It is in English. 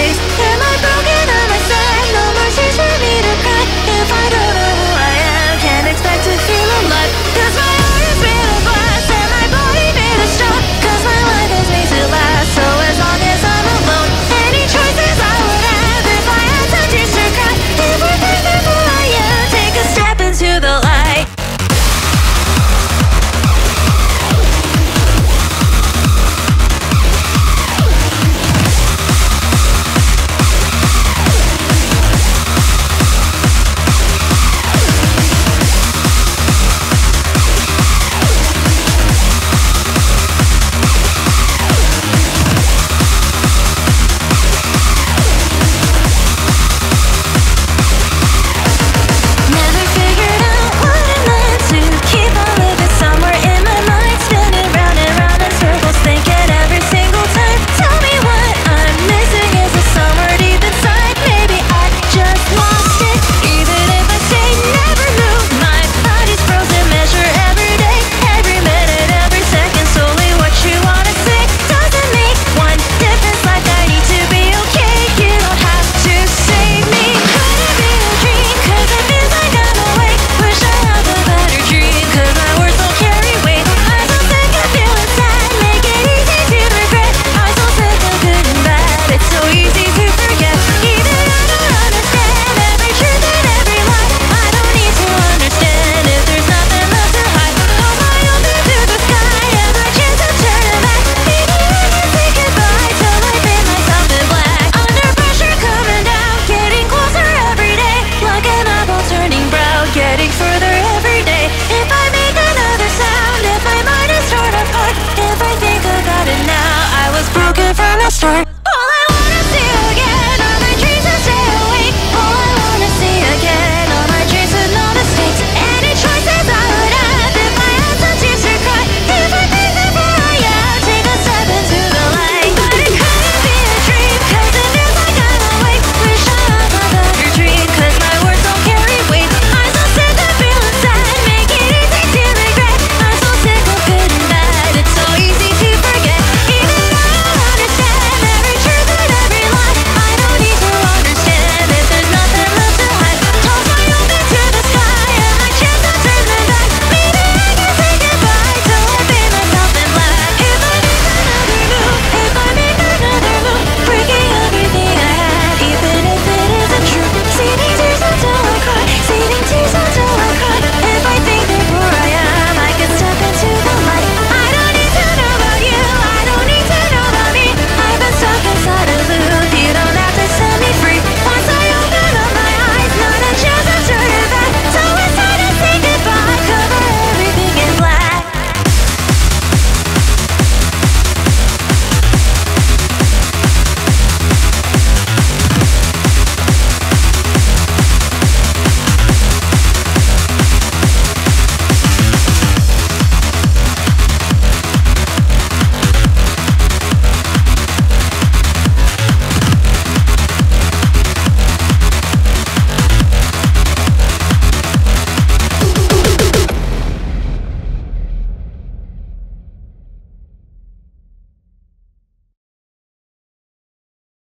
days. from the start